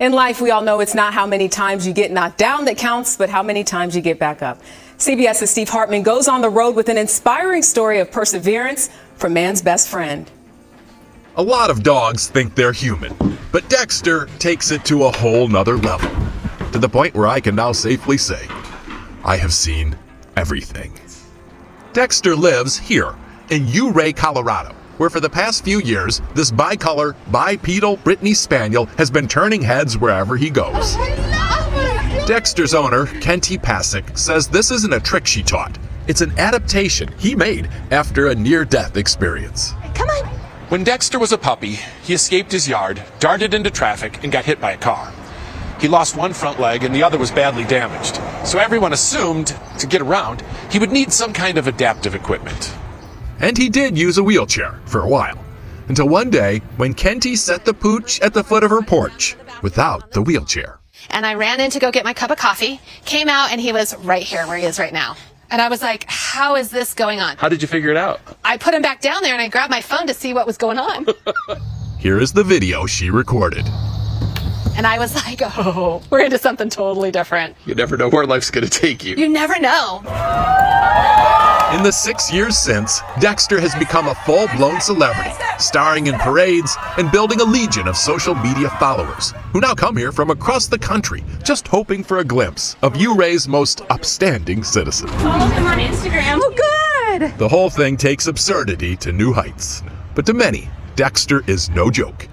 In life, we all know it's not how many times you get knocked down that counts, but how many times you get back up. CBS's Steve Hartman goes on the road with an inspiring story of perseverance from man's best friend. A lot of dogs think they're human, but Dexter takes it to a whole nother level. To the point where I can now safely say, I have seen everything. Dexter lives here in Ouray, Colorado, where for the past few years, this bicolor, bipedal Brittany Spaniel has been turning heads wherever he goes. Dexter's owner, Kentee Pasek, says this isn't a trick she taught. It's an adaptation he made after a near-death experience. Come on. When Dexter was a puppy, he escaped his yard, darted into traffic, and got hit by a car. He lost one front leg and the other was badly damaged. So everyone assumed, to get around, he would need some kind of adaptive equipment. And he did use a wheelchair for a while. Until one day, when Kentee set the pooch at the foot of her porch without the wheelchair. And I ran in to go get my cup of coffee, came out, and he was right here where he is right now. And I was like, how is this going on? How did you figure it out? I put him back down there and I grabbed my phone to see what was going on. Here is the video she recorded. and I was like, oh, we're into something totally different. You never know where life's gonna take you. You never know. In the six years since, Dexter has become a full blown celebrity, starring in parades and building a legion of social media followers who now come here from across the country just hoping for a glimpse of Ouray's most upstanding citizen. Follow him on Instagram. Oh, good. The whole thing takes absurdity to new heights. But to many, Dexter is no joke.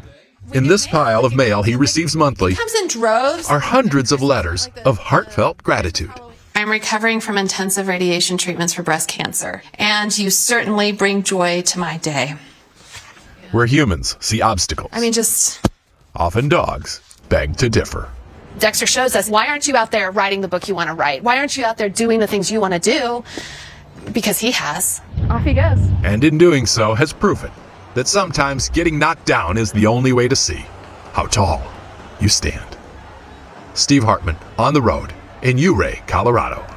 In this pile of mail he receives monthly Comes in droves. are hundreds of letters of heartfelt gratitude. I'm recovering from intensive radiation treatments for breast cancer, and you certainly bring joy to my day. Where humans see obstacles, I mean, just often dogs beg to differ. Dexter shows us why aren't you out there writing the book you want to write? Why aren't you out there doing the things you want to do? Because he has. Off he goes. And in doing so has proven that sometimes getting knocked down is the only way to see how tall you stand. Steve Hartman on the road in Ouray, Colorado.